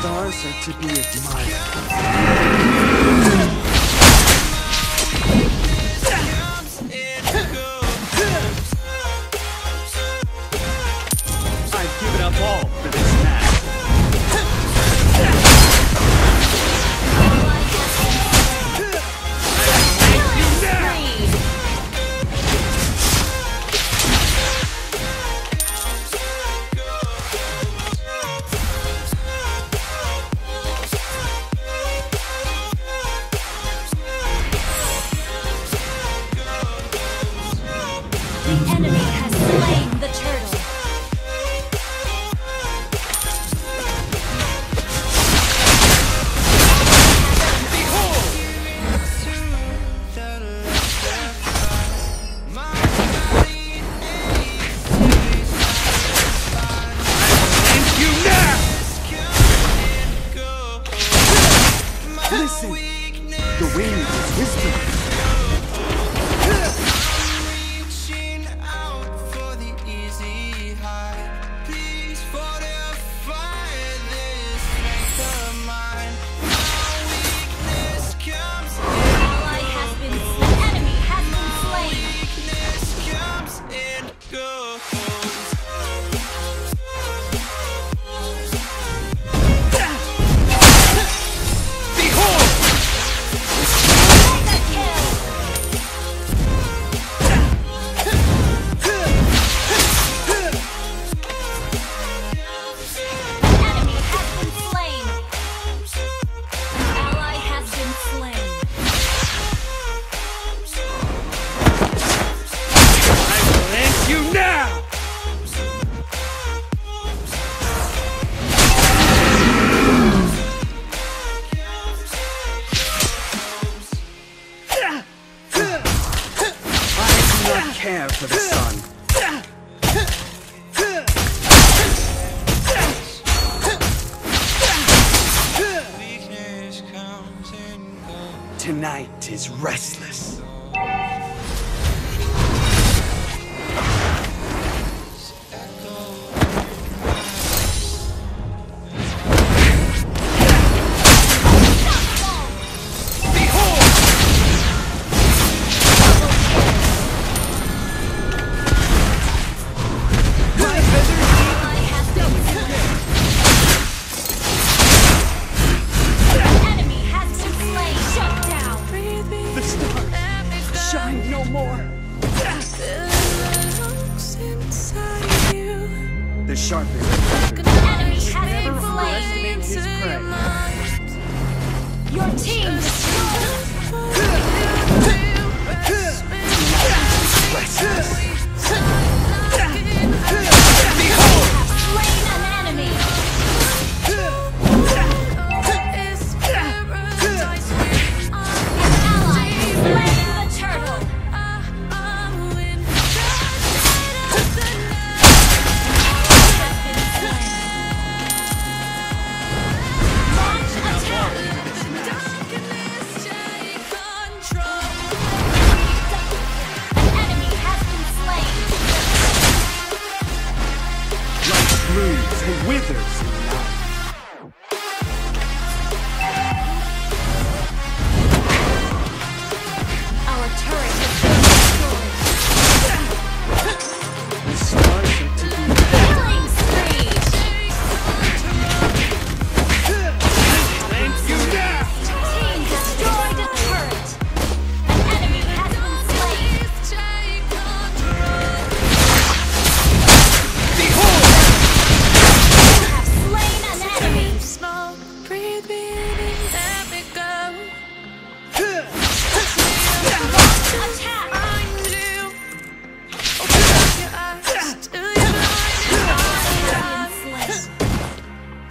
stars are to be admired. care for the sun. Tonight is restless. sharpened.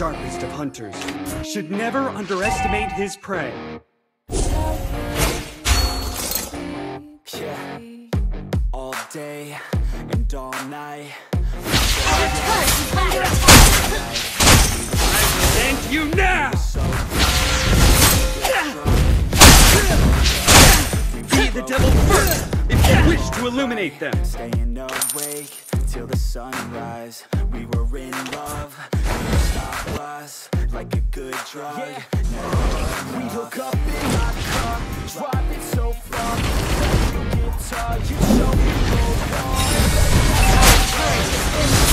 sharpest of hunters should never underestimate his prey. Yeah, all day and all night. Our turret is under attack. And you now! Be the devil first if you wish to illuminate them. Staying awake till the sunrise. Good drug. we hook up in my car, drive it so far. Play your guitar, you show me go wrong.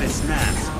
This mask.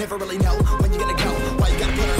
Never really know when you're gonna go. Why you gotta put